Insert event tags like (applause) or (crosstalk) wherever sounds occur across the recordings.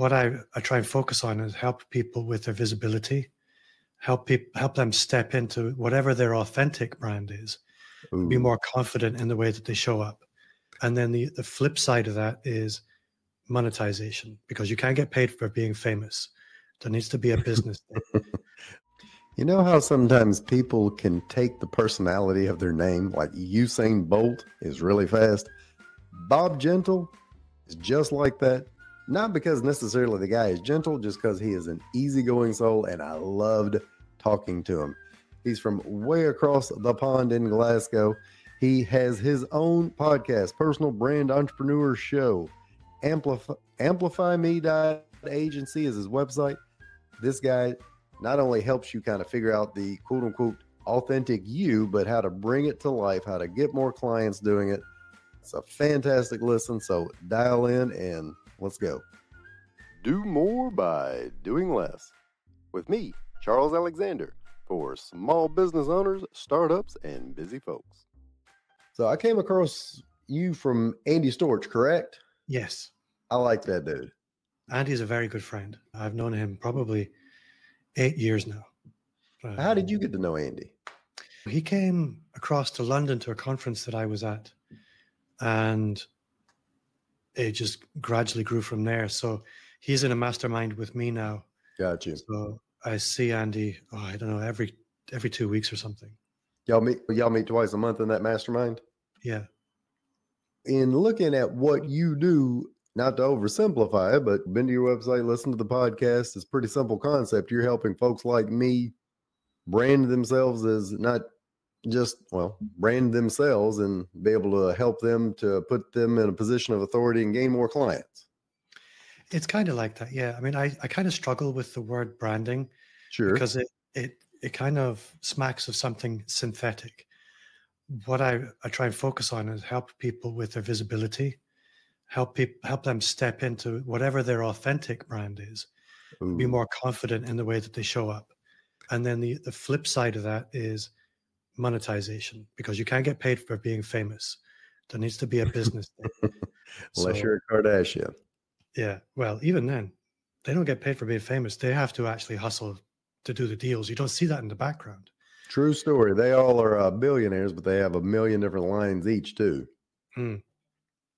what I, I try and focus on is help people with their visibility, help people help them step into whatever their authentic brand is, Ooh. be more confident in the way that they show up. And then the, the flip side of that is monetization because you can't get paid for being famous. There needs to be a business. (laughs) you know how sometimes people can take the personality of their name, like Usain Bolt is really fast. Bob Gentle is just like that. Not because necessarily the guy is gentle, just because he is an easygoing soul, and I loved talking to him. He's from way across the pond in Glasgow. He has his own podcast, Personal Brand Entrepreneur Show. Amplify, agency is his website. This guy not only helps you kind of figure out the quote unquote authentic you, but how to bring it to life, how to get more clients doing it. It's a fantastic listen. So dial in and let's go. Do more by doing less. With me, Charles Alexander, for small business owners, startups, and busy folks. So I came across you from Andy Storch, correct? Yes. I like that dude. Andy's a very good friend. I've known him probably eight years now. How did um, you get to know Andy? He came across to London to a conference that I was at, and it just gradually grew from there. So he's in a mastermind with me now. Got you. So I see Andy. Oh, I don't know every every two weeks or something. Y'all meet y'all meet twice a month in that mastermind. Yeah. In looking at what you do, not to oversimplify it, but been to your website, listen to the podcast. It's pretty simple concept. You're helping folks like me brand themselves as not just well brand themselves and be able to help them to put them in a position of authority and gain more clients. It's kind of like that yeah. I mean i, I kind of struggle with the word branding sure. because it it it kind of smacks of something synthetic. What i i try and focus on is help people with their visibility help people help them step into whatever their authentic brand is Ooh. be more confident in the way that they show up. And then the the flip side of that is monetization because you can't get paid for being famous. There needs to be a business. (laughs) Unless so, you're a Kardashian. Yeah. Well, even then, they don't get paid for being famous. They have to actually hustle to do the deals. You don't see that in the background. True story. They all are uh, billionaires, but they have a million different lines each too. Hmm.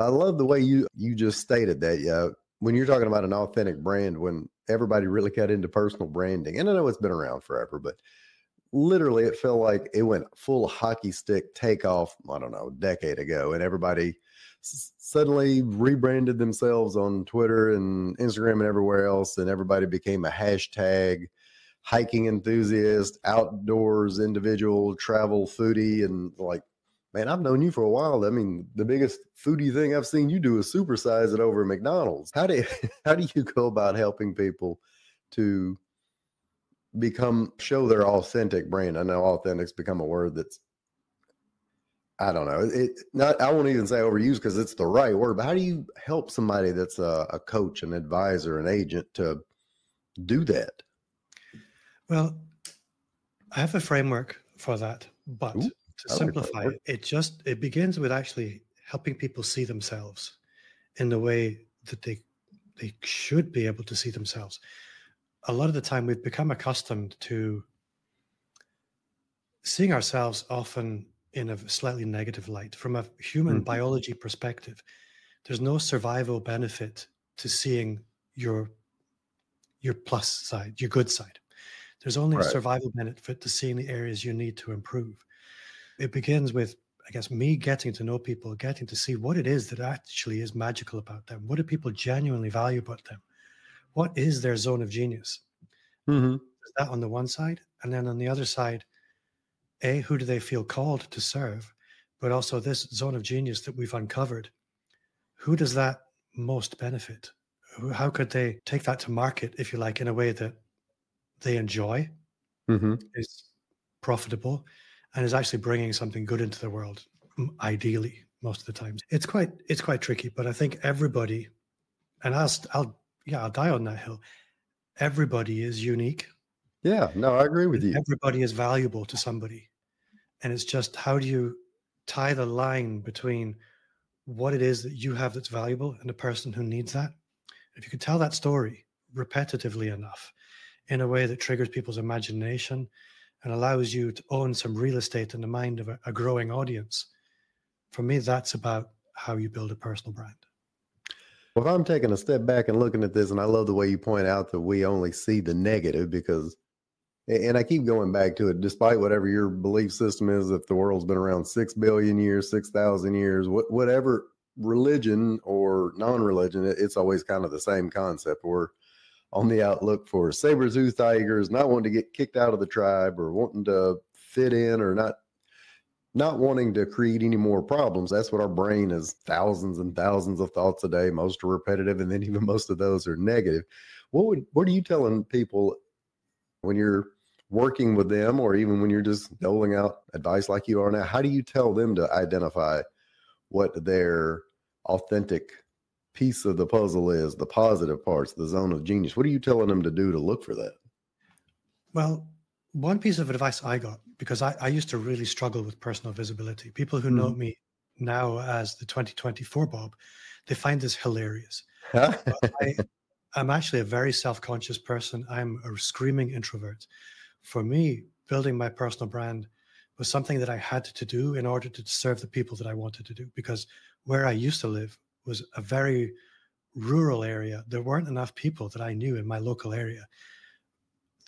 I love the way you you just stated that. Yeah, when you're talking about an authentic brand, when everybody really got into personal branding, and I know it's been around forever, but literally it felt like it went full hockey stick takeoff i don't know a decade ago and everybody suddenly rebranded themselves on twitter and instagram and everywhere else and everybody became a hashtag hiking enthusiast outdoors individual travel foodie and like man i've known you for a while. I mean the biggest foodie thing i've seen you do is supersize it over at mcdonald's. How do (laughs) how do you go about helping people to become show their authentic brand. I know authentic's become a word that's I don't know. It not I won't even say overused because it's the right word, but how do you help somebody that's a, a coach, an advisor, an agent to do that? Well, I have a framework for that, but Ooh, to simplify it, it just it begins with actually helping people see themselves in the way that they they should be able to see themselves a lot of the time we've become accustomed to seeing ourselves often in a slightly negative light from a human mm-hmm. biology perspective there's no survival benefit to seeing your your plus side your good side there's only right. a survival benefit to seeing the areas you need to improve it begins with i guess me getting to know people getting to see what it is that actually is magical about them what do people genuinely value about them what is their zone of genius? Mm-hmm. That on the one side, and then on the other side, a who do they feel called to serve, but also this zone of genius that we've uncovered. Who does that most benefit? How could they take that to market, if you like, in a way that they enjoy, mm-hmm. is profitable, and is actually bringing something good into the world? Ideally, most of the times, it's quite it's quite tricky. But I think everybody, and I'll I'll yeah, I'll die on that hill. Everybody is unique. Yeah, no, I agree with you. Everybody is valuable to somebody. And it's just how do you tie the line between what it is that you have that's valuable and the person who needs that? If you can tell that story repetitively enough in a way that triggers people's imagination and allows you to own some real estate in the mind of a, a growing audience, for me, that's about how you build a personal brand. Well, if I'm taking a step back and looking at this, and I love the way you point out that we only see the negative because, and I keep going back to it, despite whatever your belief system is, if the world's been around 6 billion years, 6,000 years, whatever religion or non religion, it's always kind of the same concept. We're on the outlook for saber tooth tigers, not wanting to get kicked out of the tribe or wanting to fit in or not not wanting to create any more problems. That's what our brain is thousands and thousands of thoughts a day. Most are repetitive, and then (laughs) even most of those are negative. What would what are you telling people when you're working with them, or even when you're just doling out advice like you are now? How do you tell them to identify what their authentic piece of the puzzle is, the positive parts, the zone of genius? What are you telling them to do to look for that? Well, one piece of advice I got because I, I used to really struggle with personal visibility. People who mm know mm-hmm. me now as the 2024 Bob, they find this hilarious. (laughs) I, I'm actually a very self-conscious person. I'm a screaming introvert. For me, building my personal brand was something that I had to do in order to serve the people that I wanted to do. Because where I used to live was a very rural area. There weren't enough people that I knew in my local area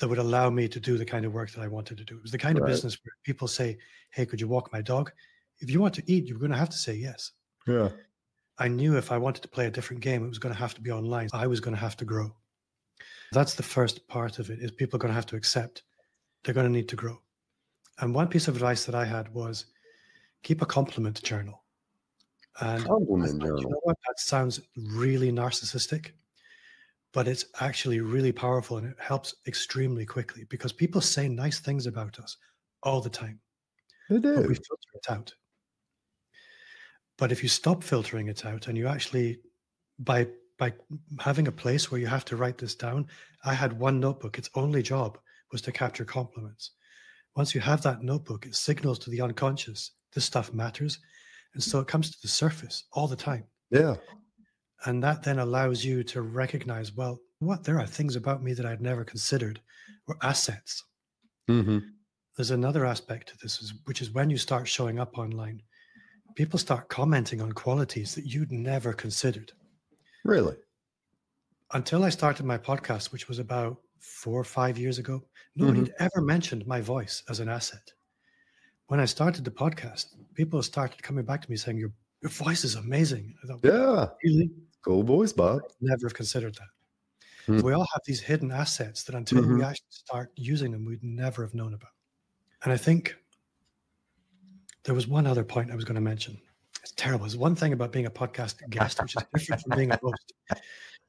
that would allow me to do the kind of work that I wanted to do. It was the kind right. of business where people say, Hey, could you walk my dog? If you want to eat, you're going to have to say yes. Yeah. I knew if I wanted to play a different game, it was going to have to be online. I was going to have to grow. That's the first part of it is people are going to have to accept they're going to need to grow. And one piece of advice that I had was keep a compliment journal. And compliment journal. You know what? That sounds really narcissistic but it's actually really powerful and it helps extremely quickly because people say nice things about us all the time. They do. But we filter it out. But if you stop filtering it out and you actually, by by having a place where you have to write this down, I had one notebook. Its only job was to capture compliments. Once you have that notebook, it signals to the unconscious this stuff matters, and so it comes to the surface all the time. Yeah. And that then allows you to recognize, well, what there are things about me that I'd never considered were assets. Mm-hmm. There's another aspect to this, which is when you start showing up online, people start commenting on qualities that you'd never considered. Really? Until I started my podcast, which was about four or five years ago, nobody mm-hmm. had ever mentioned my voice as an asset. When I started the podcast, people started coming back to me saying, Your, your voice is amazing. Thought, yeah. Really? Cool boys, Bob. Never have considered that. Hmm. We all have these hidden assets that until mm-hmm. we actually start using them, we'd never have known about. And I think there was one other point I was going to mention. It's terrible. There's one thing about being a podcast guest, which is different from being a (laughs) host,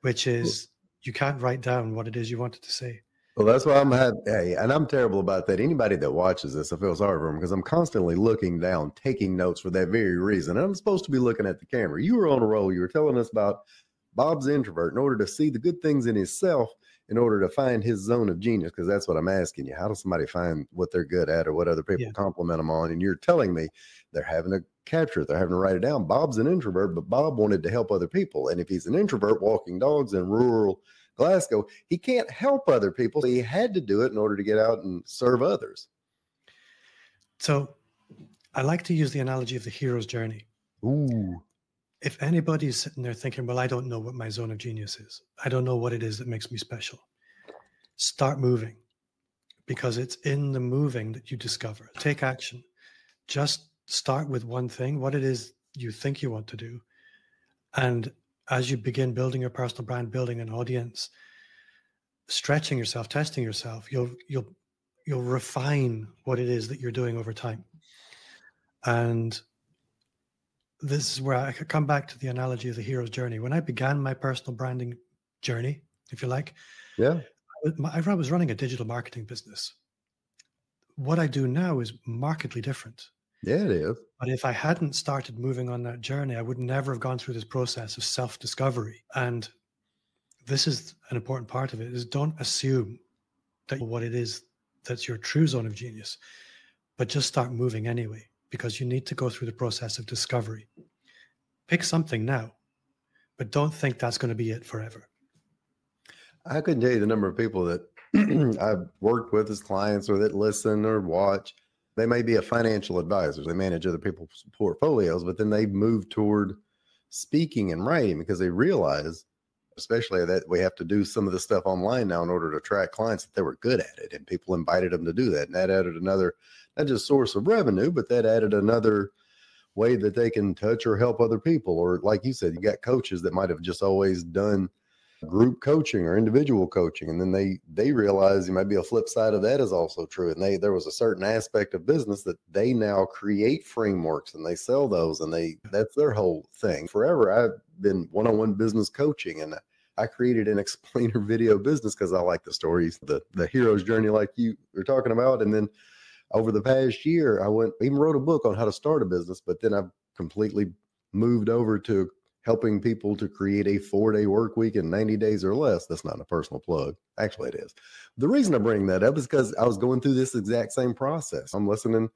which is you can't write down what it is you wanted to say. Well, that's why I'm had, hey, and I'm terrible about that. Anybody that watches this, I feel sorry for them because I'm constantly looking down, taking notes for that very reason. And I'm supposed to be looking at the camera. You were on a roll. You were telling us about Bob's introvert in order to see the good things in himself, in order to find his zone of genius. Because that's what I'm asking you. How does somebody find what they're good at or what other people yeah. compliment them on? And you're telling me they're having to capture it, they're having to write it down. Bob's an introvert, but Bob wanted to help other people. And if he's an introvert walking dogs in rural Glasgow, he can't help other people. he had to do it in order to get out and serve others. So I like to use the analogy of the hero's journey. Ooh. If anybody's sitting there thinking, well, I don't know what my zone of genius is, I don't know what it is that makes me special, start moving because it's in the moving that you discover. Take action. Just start with one thing, what it is you think you want to do, and as you begin building your personal brand, building an audience, stretching yourself, testing yourself, you'll you'll you'll refine what it is that you're doing over time. And this is where I come back to the analogy of the hero's journey. When I began my personal branding journey, if you like, yeah, I was running a digital marketing business. What I do now is markedly different. Yeah, it is. But if I hadn't started moving on that journey, I would never have gone through this process of self discovery. And this is an important part of it is don't assume that what it is that's your true zone of genius, but just start moving anyway, because you need to go through the process of discovery. Pick something now, but don't think that's going to be it forever. I couldn't tell you the number of people that (clears throat) I've worked with as clients or that listen or watch. They may be a financial advisor. They manage other people's portfolios, but then they move toward speaking and writing because they realize, especially that we have to do some of the stuff online now in order to attract clients that they were good at it. And people invited them to do that. And that added another, not just source of revenue, but that added another way that they can touch or help other people. Or like you said, you got coaches that might have just always done group coaching or individual coaching and then they they realize you maybe a flip side of that is also true and they there was a certain aspect of business that they now create frameworks and they sell those and they that's their whole thing. Forever i've been one-on-one business coaching and i created an (laughs) explainer video business because i like the stories the the hero's journey like you were talking about and then over the past year i went even wrote a book on how to start a business but then i've completely moved over to helping people to create a four day work week in 90 days or less. That's not a personal plug. Actually, it is. The reason I bring that up is because I was going through this exact same process. I'm listening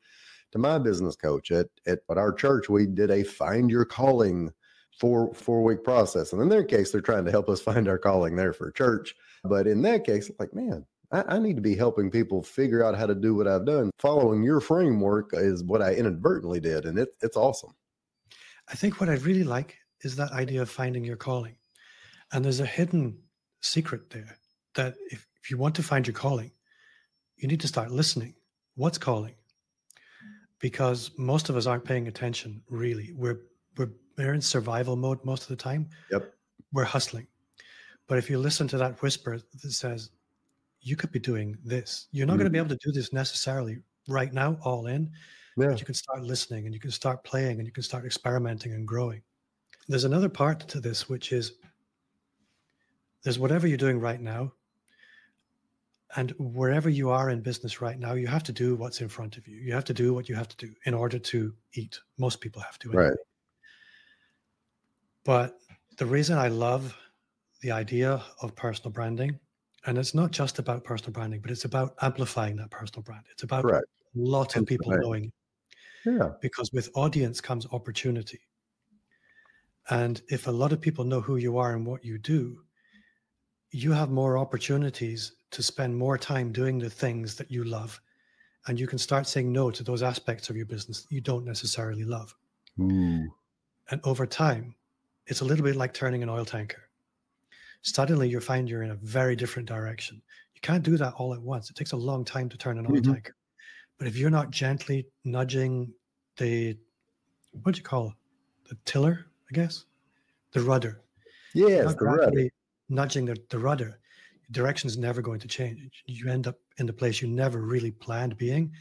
to my business coach at, at, at our church. We did a find your calling four four week process. And in their case, they're trying to help us find our calling there for church. But in that case, like, man, I, I need to be helping people figure out how to do what I've done. Following your framework is what I inadvertently did. And it, it's awesome. I think what I really like is that idea of finding your calling. And there's a hidden secret there that if, if you want to find your calling, you need to start listening. What's calling? Because most of us aren't paying attention really. We're we're we're in survival mode most of the time. Yep. We're hustling. But if you listen to that whisper that says, you could be doing this, you're not mm-hmm. going to be able to do this necessarily right now, all in. Yeah. But you can start listening and you can start playing and you can start experimenting and growing there's another part to this, which is there's whatever you're doing right now. And wherever you are in business right now, you have to do what's in front of you. You have to do what you have to do in order to eat. Most people have to. Anyway. Right. But the reason I love the idea of personal branding, and it's not just about personal branding, but it's about amplifying that personal brand. It's about Correct. a lot of people right. knowing. Yeah. Because with audience comes opportunity. And if a lot of people know who you are and what you do, you have more opportunities to spend more time doing the things that you love. And you can start saying no to those aspects of your business that you don't necessarily love. Ooh. And over time, it's a little bit like turning an oil tanker. Suddenly, you find you're in a very different direction. You can't do that all at once. It takes a long time to turn an oil mm-hmm. tanker. But if you're not gently nudging the, what do you call it? The tiller? I guess. The rudder. Yes, the rudder. Nudging the, the rudder. Direction is never going to change. You end up in the place you never really planned being.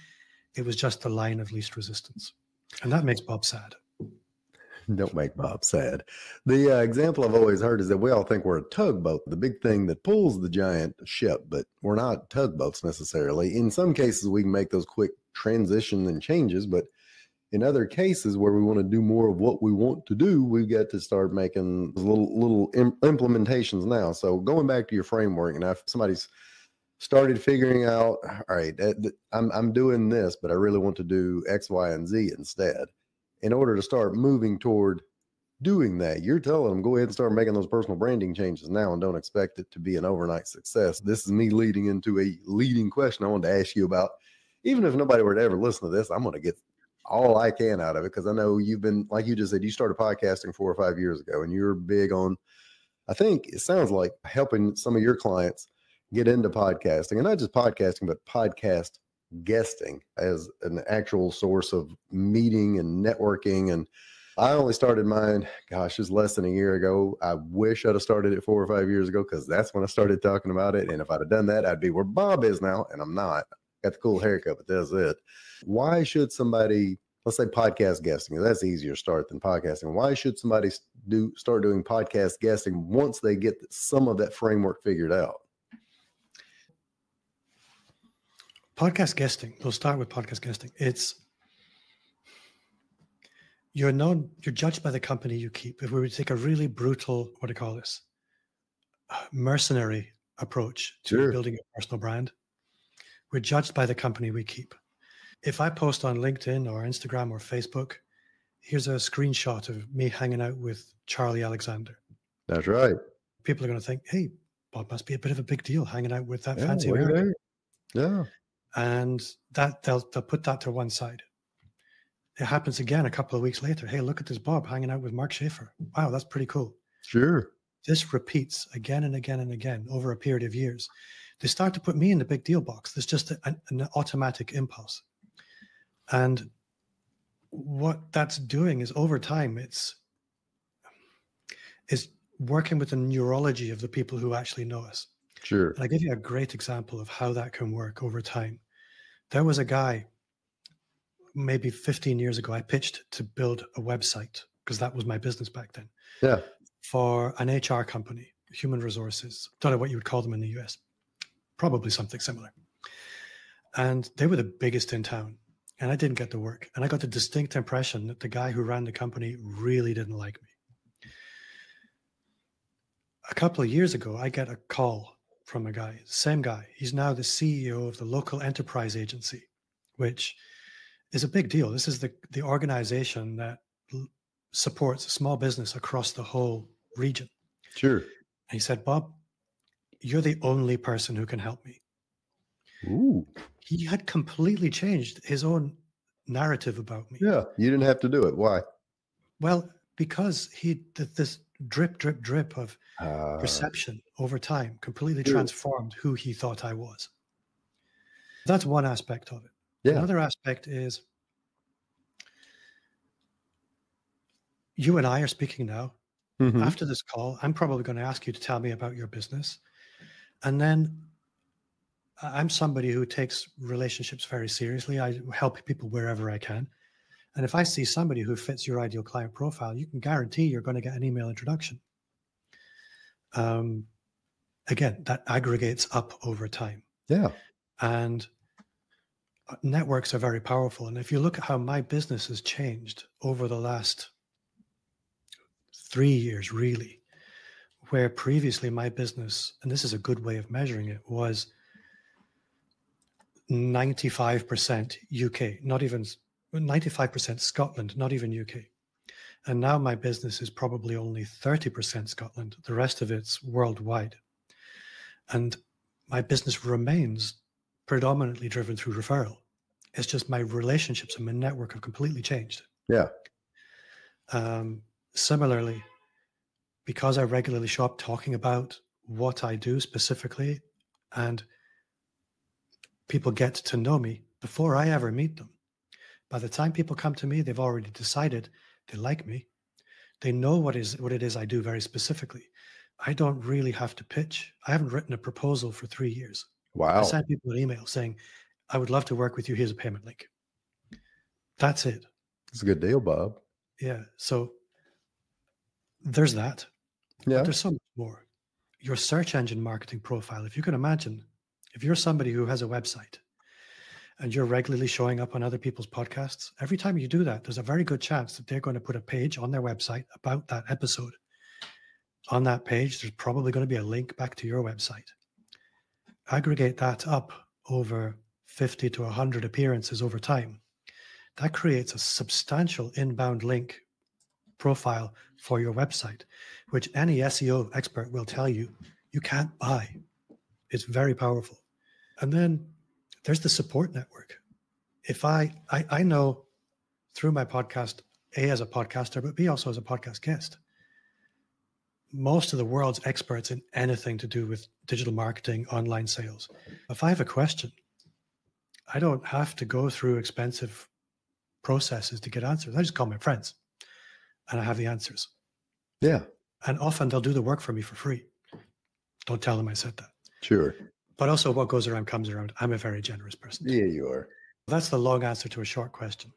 It was just the line of least resistance. And that makes Bob sad. Don't make Bob sad. The uh, example I've always heard is that we all think we're a tugboat, the big thing that pulls the giant ship, but we're not tugboats necessarily. In some cases, we can make those quick transitions and changes, but in other cases where we want to do more of what we want to do, we've got to start making little little Im- implementations now. So going back to your framework, and if somebody's started figuring out, all right, I'm I'm doing this, but I really want to do X, Y, and Z instead. In order to start moving toward doing that, you're telling them go ahead and start making those personal branding changes now, and don't expect it to be an overnight success. This is me leading into a leading question I wanted to ask you about. Even if nobody were to ever listen to this, I'm going to get all I can out of it because I know you've been like you just said you started podcasting four or five years ago and you're big on I think it sounds like helping some of your clients get into podcasting and not just podcasting but podcast guesting as an actual source of meeting and networking and I only started mine gosh just less than a year ago. I wish I'd have started it four or five years ago because that's when I started talking about it and if I'd have done that I'd be where Bob is now and I'm not got the cool haircut but that's it why should somebody, let's say podcast guesting, that's easier start than podcasting. Why should somebody do start doing podcast guesting once they get some of that framework figured out? Podcast guesting. We'll start with podcast guesting. It's you're known, you're judged by the company you keep. If we were to take a really brutal, what do you call this, mercenary approach to sure. building a personal brand, we're judged by the company we keep if I post on LinkedIn or Instagram or Facebook, here's a screenshot of me hanging out with Charlie Alexander. That's right. People are going to think, hey, Bob must be a bit of a big deal hanging out with that yeah, fancy American. Yeah. And that they'll they'll put that to one side. It happens again a couple of weeks later. Hey, look at this Bob hanging out with Mark Schaefer. Wow, that's pretty cool. Sure. This repeats again and again and again over a period of years. They start to put me in the big deal box. There's just a, an, an automatic impulse. And what that's doing is over time, it's is working with the neurology of the people who actually know us. Sure. And I give you a great example of how that can work over time. There was a guy, maybe 15 years ago, I pitched to build a website because that was my business back then. Yeah. For an HR company, human resources. Don't know what you would call them in the US. Probably something similar. And they were the biggest in town. And I didn't get the work. And I got the distinct impression that the guy who ran the company really didn't like me a couple of years ago, I get a call from a guy, same guy. He's now the CEO of the local enterprise agency, which is a big deal. This is the, the organization that supports small business across the whole region. Sure. And he said, Bob, you're the only person who can help me. Ooh. He had completely changed his own narrative about me. Yeah. You didn't have to do it. Why? Well, because he this drip, drip, drip of uh, perception over time completely transformed who he thought I was. That's one aspect of it. Yeah. Another aspect is you and I are speaking now. Mm-hmm. After this call, I'm probably going to ask you to tell me about your business. And then I'm somebody who takes relationships very seriously. I help people wherever I can. And if I see somebody who fits your ideal client profile, you can guarantee you're going to get an email introduction. Um, again, that aggregates up over time. Yeah. And uh, networks are very powerful. And if you look at how my business has changed over the last three years, really, where previously my business, and this is a good way of measuring it, was 95% UK, not even 95% Scotland, not even UK. And now my business is probably only 30% Scotland. The rest of it's worldwide. And my business remains predominantly driven through referral. It's just my relationships and my network have completely changed. Yeah. Um, similarly, because I regularly show up talking about what I do specifically, and people get to know me before I ever meet them, by the time people come to me, they've already decided they like me. They know what is what it is I do very specifically. I don't really have to pitch. I haven't written a proposal for three years. Wow. I send people an email saying, I would love to work with you. Here's a payment link. That's it. It's a good deal, Bob. Yeah. So there's that. Yeah. But there's so much more. Your search engine marketing profile, if you can imagine, if you're somebody who has a website and you're regularly showing up on other people's podcasts, every time you do that, there's a very good chance that they're going to put a page on their website about that episode. On that page, there's probably going to be a link back to your website. Aggregate that up over 50 to 100 appearances over time. That creates a substantial inbound link profile for your website, which any SEO expert will tell you you can't buy. It's very powerful. And then there's the support network. If I, I, I know through my podcast, A, as a podcaster, but B, also as a podcast guest, most of the world's experts in anything to do with digital marketing, online sales. If I have a question, I don't have to go through expensive processes to get answers. I just call my friends and I have the answers. Yeah. And often they'll do the work for me for free. Don't tell them I said that. Sure. But also, what goes around comes around. I'm a very generous person. Yeah, you are. That's the long answer to a short question.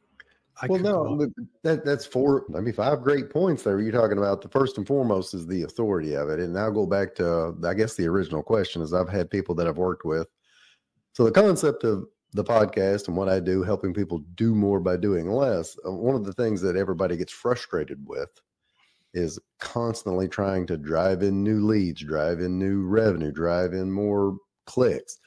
I well, no, that that's four. I mean, five great points there. You're talking about the first and foremost is the authority of it, and I'll go back to I guess the original question is I've had people that I've worked with. So the concept of the podcast and what I do, helping people do more by doing less. Uh, one of the things that everybody gets frustrated with is constantly trying to drive in new leads, drive in new revenue, drive in more clicks.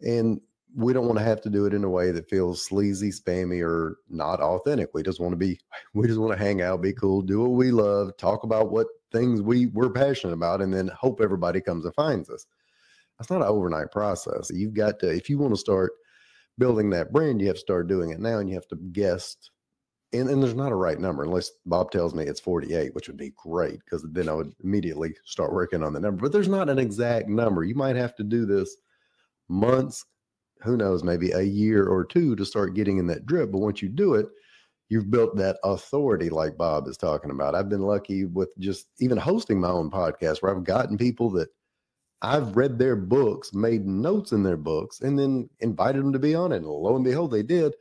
And we don't want to have to do it in a way that feels sleazy, spammy, or not authentic. We just want to be, (laughs) we just want to hang out, be cool, do what we love, talk about what things we we're passionate about and then hope everybody comes and finds us. That's not an overnight process. You've got to, if you want to start building that brand, you have to start doing it now and you have to guess. And, and there's not a right number unless Bob tells me it's 48, which would be great because then I would immediately start working on the number. But there's not an exact number. You might have to do this months, who knows, maybe a year or two to start getting in that drip. But once you do it, you've built that authority like Bob is talking about. I've been lucky with just even hosting my own podcast where I've gotten people that I've read their books, made notes in their books, and then invited them to be on it. And lo and behold, they did.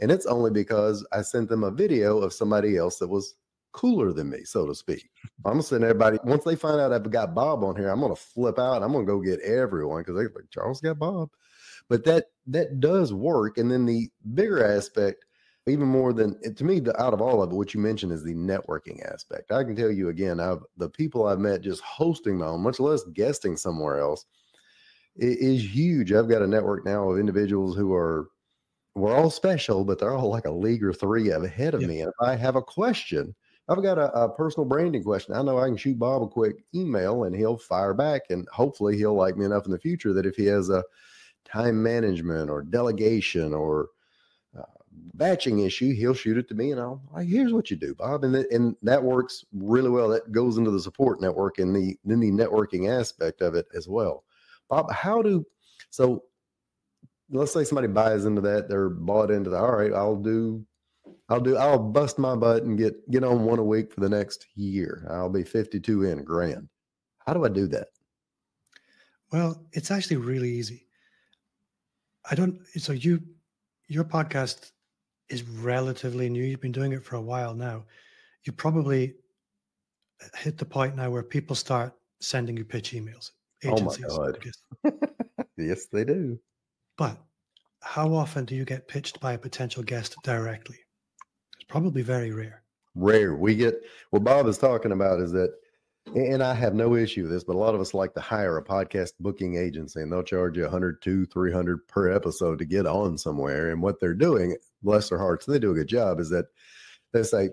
And it's only because I sent them a video of somebody else that was cooler than me, so to speak. I'm gonna send everybody once they find out I've got Bob on here, I'm gonna flip out. I'm gonna go get everyone because they like Charles got Bob. But that that does work. And then the bigger aspect even more than eh, to me the out of all of it what you mentioned is the networking aspect. I can tell you again i've the people i've met just hosting my own much less guesting somewhere else is huge. I've got a network now of individuals who are we're all special but they're all like a league or three ahead of yeah. me. And if i have a question i've got a, a personal branding question. I know i can shoot bob a quick email and he'll fire back and hopefully he'll like me enough in the future that if he has a time management or delegation or batching issue, he'll shoot it to me, and I'll like, here's what you do, Bob, and th- and that works really well. That goes into the support network and the then the networking aspect of it as well. Bob, how do so? Let's say somebody buys into that, they're bought into the. All right, I'll do, I'll do, I'll bust my butt and get get on one a week for the next year. I'll be fifty two in grand. How do I do that? Well, it's actually really easy. I don't. So you, your podcast is relatively new. You've been doing it for a while now. You probably uh, hit the point now where people start sending you pitch emails. Agencies, oh my god! (laughs) yes, they do. But how often do you get pitched by a potential guest directly? It's probably very rare. Rare. We get what Bob is talking about is that and I have no issue with this, but a lot of us like to hire a podcast booking agency and they'll charge you 100, 200, 300 per episode to get on somewhere. And what they're doing, bless their hearts, they do a good job, is that they say,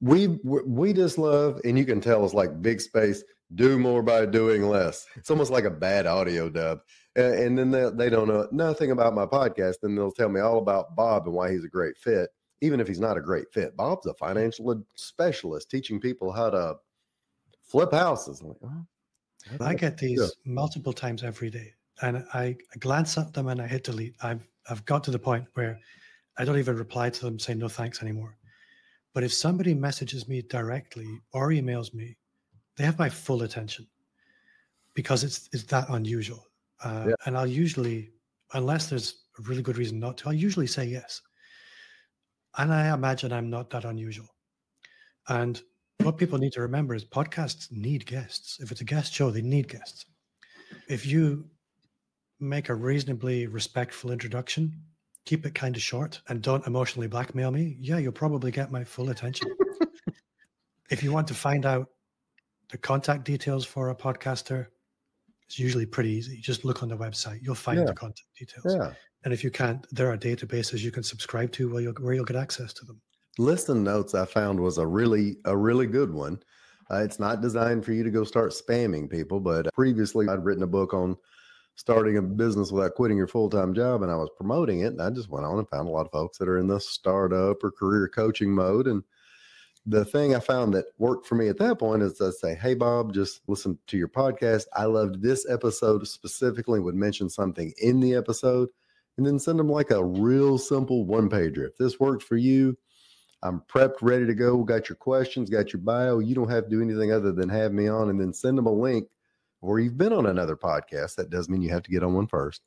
we we just love, and you can tell it's like big space, do more by doing less. It's almost like a bad audio dub. And, and then they, they don't know nothing about my podcast. And they'll tell me all about Bob and why he's a great fit, even if he's not a great fit. Bob's a financial specialist teaching people how to flip houses. I'm like, oh, I get these multiple times every day, and I, I glance at them and I hit delete. I've I've got to the point where I don't even reply to them saying no thanks anymore. But if somebody messages me directly or emails me, they have my full attention because it's it's that unusual. Uh, yeah. And I'll usually, unless there's a really good reason not to, I'll usually say yes. And I imagine I'm not that unusual. And what people need to remember is podcasts need guests. If it's a guest show, they need guests. If you make a reasonably respectful introduction, keep it kind of short, and don't emotionally blackmail me, yeah, you'll probably get my full attention. (laughs) if you want to find out the contact details for a podcaster, it's usually pretty easy. You Just look on the website, you'll find yeah. the contact details. Yeah. And if you can't, there are databases you can subscribe to where you'll, where you'll get access to them listen notes I found was a really a really good one. Uh, it's not designed for you to go start spamming people, but previously I'd written a book on starting a business without quitting your full-time job and I was promoting it and I just went on and found a lot of folks that are in the startup or career coaching mode and the thing I found that worked for me at that point is to say, Hey, Bob, just listen to your podcast. I loved this episode specifically, would mention something in the episode, and then send them like a real simple one pager. If this works for you, I'm prepped, ready to go. Got your questions, got your bio. You don't have to do anything other than have me on and then send them a link or you've been on another podcast. That does mean you have to get on one first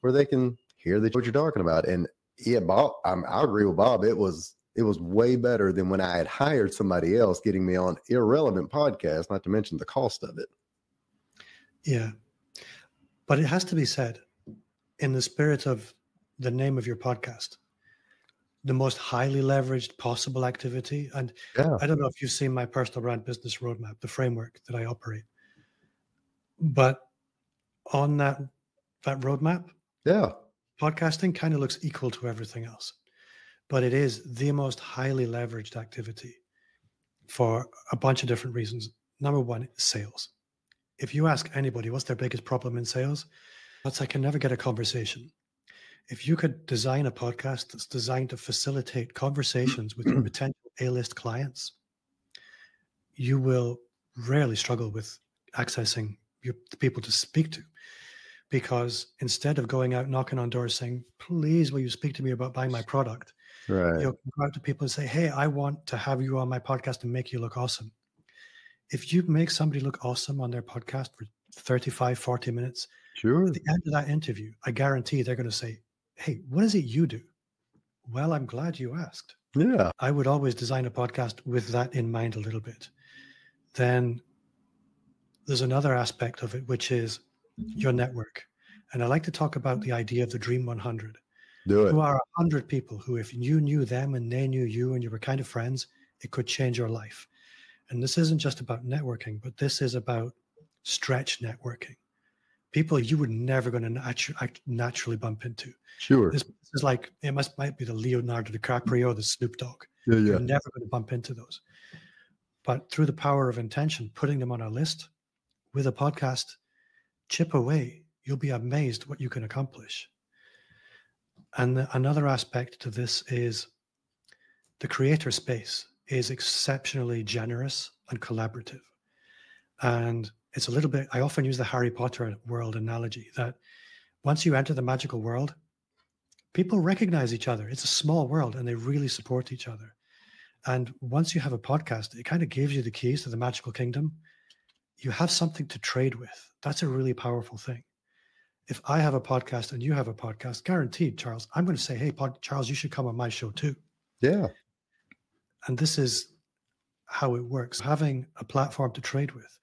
where they can hear that what you're talking about. And yeah, Bob, I'm, I agree with Bob. It was, it was way better than when I had hired somebody else getting me on irrelevant podcasts, not to mention the cost of it. Yeah. But it has to be said in the spirit of the name of your podcast the most highly leveraged possible activity. And yeah. I don't know if you've seen my personal brand business roadmap, the framework that I operate. But on that that roadmap, yeah, podcasting kind of looks equal to everything else. But it is the most highly leveraged activity for a bunch of different reasons. Number one, sales. If you ask anybody what's their biggest problem in sales, that's I can never get a conversation. If you could design a podcast that's designed to facilitate conversations with your (clears throat) potential A-list clients, you will rarely struggle with accessing your, the people to speak to because instead of going out knocking on doors saying, please, will you speak to me about buying my product? Right. You'll go out to people and say, hey, I want to have you on my podcast and make you look awesome. If you make somebody look awesome on their podcast for 35, 40 minutes, sure. At the end of that interview, I guarantee they're going to say, hey, what is it you do? Well, I'm glad you asked. Yeah. I would always design a podcast with that in mind a little bit. Then there's another aspect of it, which is your network. And I like to talk about the idea of the Dream 100. Do it. Who are 100 people who, if you knew them and they knew you and you were kind of friends, it could change your life. And this isn't just about networking, but this is about stretch networking. People you would never going to natu- naturally bump into. Sure. This, this, is like, it must might be the Leonardo DiCaprio, or the Snoop Dogg. Yeah, yeah. You're never going to bump into those. But through the power of intention, putting them on a list with a podcast, chip away you'll be amazed what you can accomplish. And the, another aspect to this is the creator space is exceptionally generous and collaborative. And it's a little bit, I often use the Harry Potter world analogy that once you enter the magical world, people recognize each other. It's a small world and they really support each other. And once you have a podcast, it kind of gives you the keys to the magical kingdom. You have something to trade with. That's a really powerful thing if I have a podcast and you have a podcast, guaranteed, Charles, I'm going to say, hey, Pod, Charles, you should come on my show too. Yeah. And this is how it works. Having a platform to trade with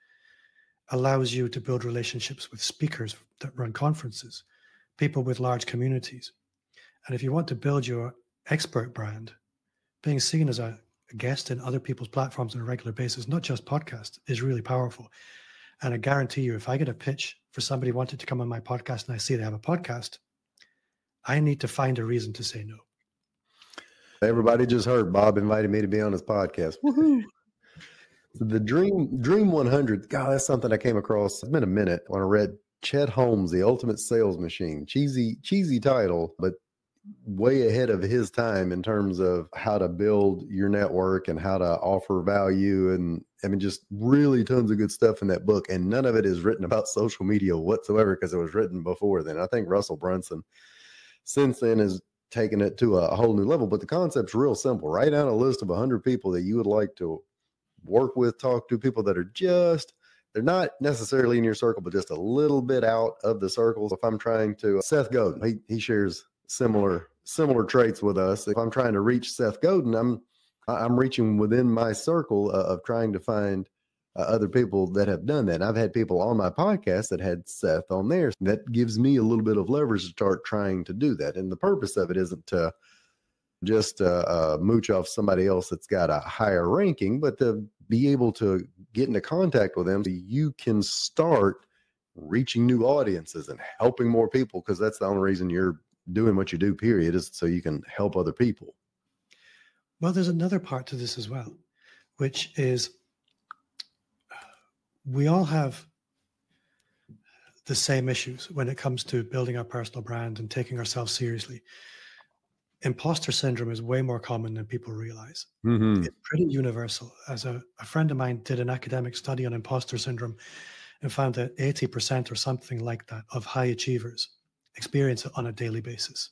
allows you to build relationships with speakers that run conferences, people with large communities. And if you want to build your expert brand, being seen as a, a guest in other people's platforms on a regular basis, not just podcast, is really powerful. And I guarantee you, if I get a pitch for somebody wanted to come on my podcast and I see they have a podcast, I need to find a reason to say no. Everybody just heard Bob invited me to be on his podcast. Woohoo! (laughs) the Dream Dream 100. God, that's something I came across. It's been a minute when I read Chet Holmes, The Ultimate Sales Machine. Cheesy, cheesy title, but way ahead of his time in terms of how to build your network and how to offer value and I mean just really tons of good stuff in that book and none of it is written about social media whatsoever because it was written before then. I think Russell Brunson since then has taken it to a whole new level but the concept's real simple. Write down a list of 100 people that you would like to work with, talk to people that are just they're not necessarily in your circle, but just a little bit out of the circles. If I'm trying to, Seth Godin, he, he shares similar similar traits with us. If I'm trying to reach Seth Godin, I'm I'm reaching within my circle of trying to find uh, other people that have done that. And I've had people on my podcast that had Seth on theirs. That gives me a little bit of leverage to start trying to do that. And the purpose of it isn't to just uh, uh, mooch off somebody else that's got a higher ranking, but to be able to get into contact with them so you can start reaching new audiences and helping more people because that's the only reason you're doing what you do, period, is so you can help other people. Well, there's another part to this as well, which is we all have the same issues when it comes to building our personal brand and taking ourselves seriously. Imposter syndrome is way more common than people realize. Mm-hmm. It's pretty universal. As a, a friend of mine did an academic study on imposter syndrome and found that 80% or something like that of high achievers experience it on a daily basis.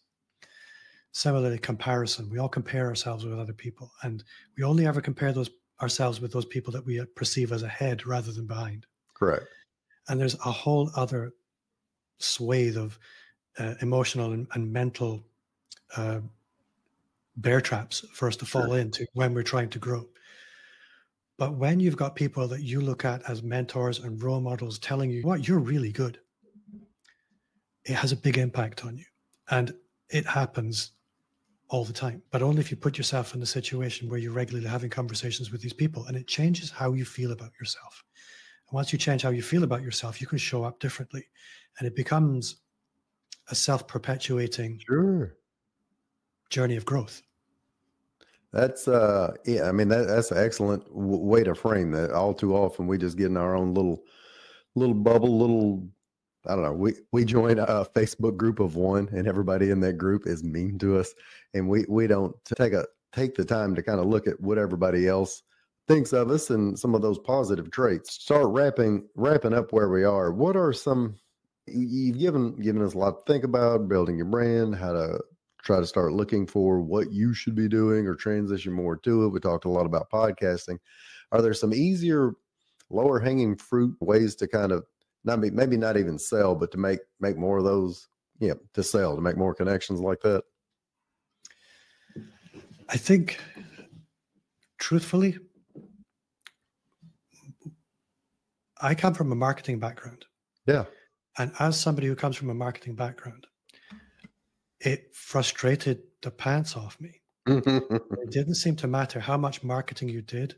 Similarly, comparison. We all compare ourselves with other people, and we only ever compare those ourselves with those people that we perceive as ahead rather than behind. Correct. And there's a whole other swathe of uh, emotional and, and mental uh, bear traps for us to fall sure. into when we're trying to grow. But when you've got people that you look at as mentors and role models telling you what you're really good, it has a big impact on you. And it happens all the time, but only if you put yourself in a situation where you're regularly having conversations with these people and it changes how you feel about yourself. And once you change how you feel about yourself, you can show up differently and it becomes a self perpetuating sure. journey of growth. That's uh, yeah. I mean, that, that's an excellent w- way to frame that. All too often, we just get in our own little, little bubble, little. I don't know. We we join a Facebook group of one, and everybody in that group is mean to us, and we we don't take a take the time to kind of look at what everybody else thinks of us and some of those positive traits. Start wrapping wrapping up where we are. What are some you've given given us a lot to think about building your brand, how to try to start looking for what you should be doing or transition more to it. We talked a lot about podcasting. Are there some easier, lower hanging fruit ways to kind of not be, maybe not even sell, but to make make more of those, yeah, to sell, to make more connections like that? I think truthfully, I come from a marketing background. Yeah. And as somebody who comes from a marketing background, it frustrated the pants off me. (laughs) it didn't seem to matter how much marketing you did.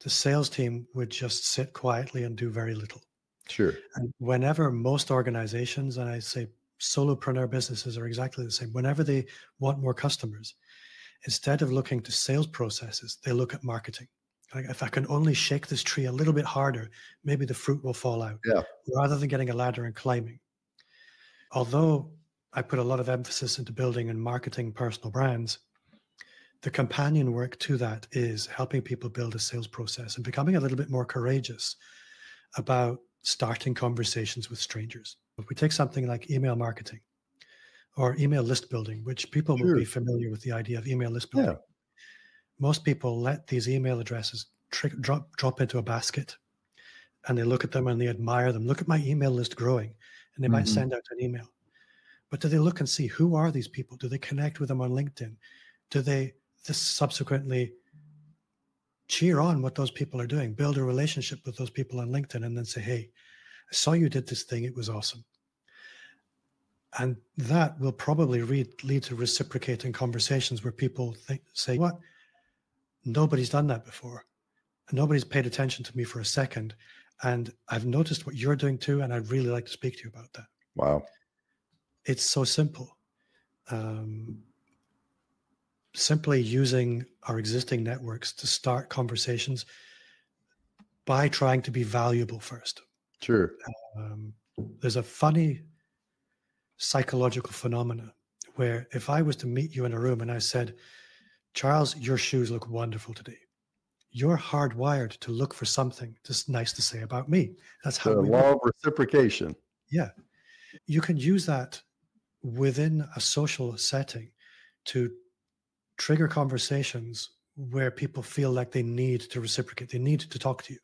The sales team would just sit quietly and do very little. Sure. And whenever most organizations, and I say solopreneur businesses are exactly the same, whenever they want more customers, instead of looking to sales processes, they look at marketing. Like if I can only shake this tree a little bit harder, maybe the fruit will fall out. Yeah. Rather than getting a ladder and climbing. Although I put a lot of emphasis into building and marketing personal brands. The companion work to that is helping people build a sales process and becoming a little bit more courageous about starting conversations with strangers. If we take something like email marketing or email list building, which people sure. will be familiar with the idea of email list building. Yeah. Most people let these email addresses trick, drop, drop into a basket and they look at them and they admire them. Look at my email list growing. And they mm-hmm. might send out an email. But do they look and see who are these people? Do they connect with them on LinkedIn? Do they this subsequently cheer on what those people are doing, build a relationship with those people on LinkedIn, and then say, hey, I saw you did this thing. It was awesome. And that will probably lead, lead to reciprocating conversations where people think, say, what? Nobody's done that before. And nobody's paid attention to me for a second. And I've noticed what you're doing too. And I'd really like to speak to you about that. Wow it's so simple. Um, simply using our existing networks to start conversations by trying to be valuable first. Sure. Um, there's a funny psychological phenomena where if I was to meet you in a room and I said, Charles, your shoes look wonderful today. You're hardwired to look for something just nice to say about me. That's how the law work. of reciprocation. Yeah. You can use that within a social setting to trigger conversations where people feel like they need to reciprocate, they need to talk to you.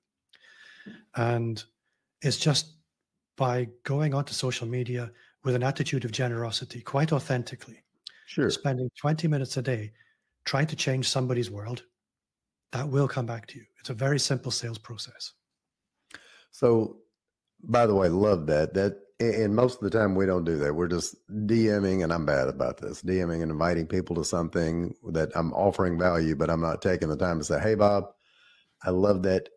And it's just by going onto social media with an attitude of generosity, quite authentically, sure. spending 20 minutes a day trying to change somebody's world, that will come back to you. It's a very simple sales process. So, by the way, I love that. That and most of the time we don't do that. We're just DMing, and I'm bad about this DMing and inviting people to something that I'm offering value, but I'm not taking the time to say, Hey, Bob, I love that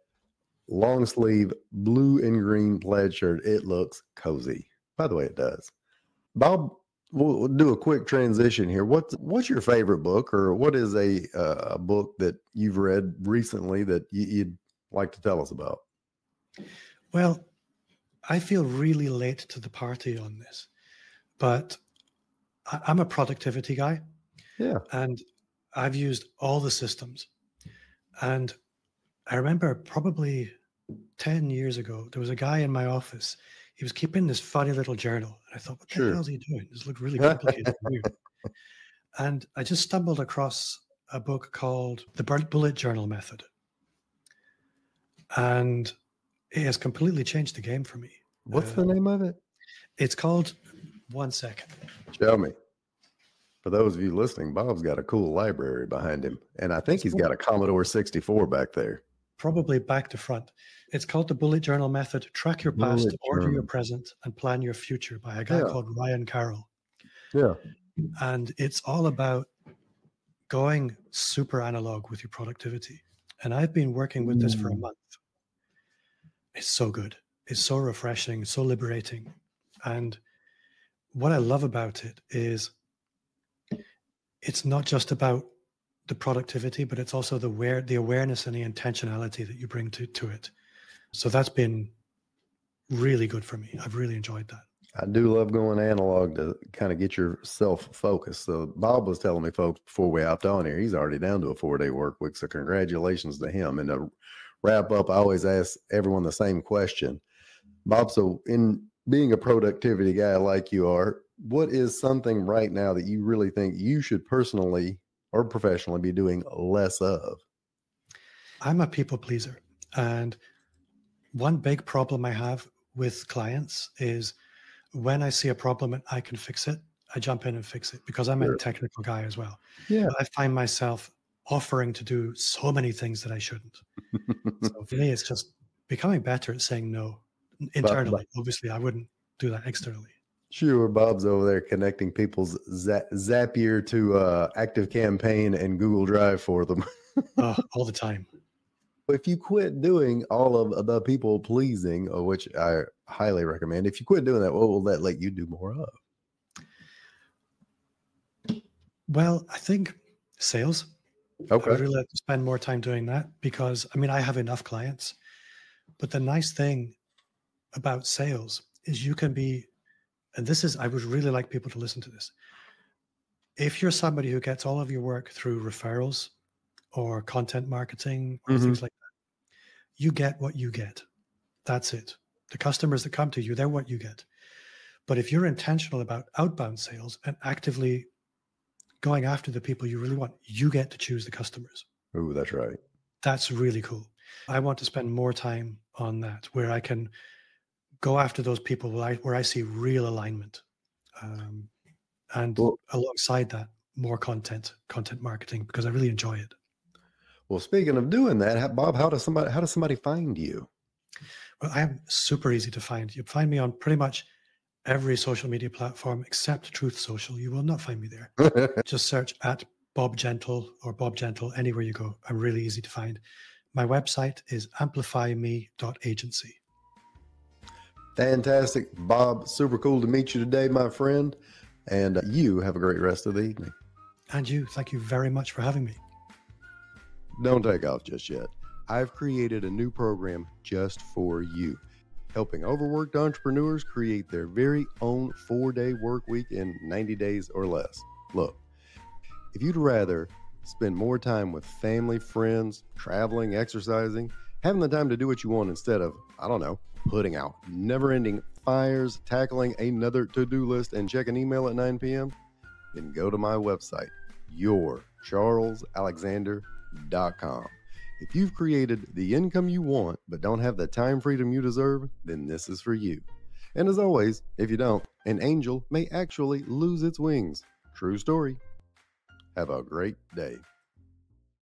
long sleeve blue and green plaid shirt. It looks cozy. By the way, it does. Bob, we'll, do a quick transition here. What's what's your favorite book, or what is a uh, a book that you've read recently that you'd like to tell us about? Well, I feel really late to the party on this, but I, I'm a productivity guy. Yeah. And I've used all the systems. And I remember probably 10 years ago, there was a guy in my office. He was keeping this funny little journal. And I thought, what the hell is he doing? This looks really (laughs) complicated weird. And I just stumbled across a book called The Bullet Journal Method. And it has completely changed the game for me. What's uh, the name of it? It's called One Second. Show me. For those of you listening, Bob's got a cool library behind him, and I think he's got a Commodore 64 back there. Probably back to front. It's called the Bullet Journal Method. Track your past, Bullet order journal. your present, and plan your future by a guy yeah. called Ryder Carroll. Yeah. And it's all about going super analog with your productivity. And I've been working with mm. this for a mm. month. It's so good It's so refreshing, so liberating. And what I love about it is it's not just about the productivity, but it's also the where the awareness and the intentionality that you bring to to it. So that's been really good for me. I've really enjoyed that. I do love going analog to kind of get yourself focused. So Bob was telling me, folks, before we hopped on here, he's already down to a four day work week. So congratulations to him. And to wrap up, I always ask everyone the same question. Bob, so in being a productivity guy like you are, what is something right now that you really think you should personally or professionally be doing less of? I'm a people pleaser. And one big problem I have with clients is when I see a problem and I can fix it, I jump in and fix it because I'm sure. a technical guy as well. Yeah. I find myself offering to do so many things that I shouldn't. so for me, it's just becoming better at saying no internally. Obviously, I wouldn't do that externally. Sure, Bob's over there connecting people's Zapier to uh, Active Campaign and Google Drive for them. (laughs) oh, all the time. If you quit doing all of the people pleasing, which I highly recommend, if you quit doing that, what will that let you do more of? Well, I think sales. Okay. I would really like to spend more time doing that because I mean I have enough clients. But the nice thing about sales is you can be and this is, I would really like people to listen to this. If you're somebody who gets all of your work through referrals or content marketing or mm-hmm. things like that, you get what you get. That's it. The customers that come to you, they're what you get. But if you're intentional about outbound sales and actively going after the people you really want, you get to choose the customers. Oh, that's right. That's really cool. I want to spend more time on that where I can go after those people where I, where I see real alignment. Um, and well, alongside that, more content, content marketing, because I really enjoy it. Well, speaking of doing that, Bob, how does somebody how does somebody find you? Well, I am super easy to find. You find me on pretty much every social media platform except Truth Social. You will not find me there. (laughs) Just search at Bob Gentle or Bob Gentle anywhere you go. I'm really easy to find. My website is amplifyme.agency. Fantastic. Bob, super cool to meet you today, my friend. And uh, you have a great rest of the evening. And you. Thank you very much for having me. Don't take off just yet. I've created a new program just for you, helping overworked entrepreneurs create their very own four day work week in 90 days or less. Look, if you'd rather spend more time with family, friends, traveling, exercising, having the time to do what you want instead of, I don't know, putting out never ending fires, tackling another to do list, and checking email at 9 p.m., then go to my website, yourcharlesalexander.com. If you've created the income you want but don't have the time freedom you deserve, then this is for you. And as always, if you don't, an angel may actually lose its wings. True story. Have a great day.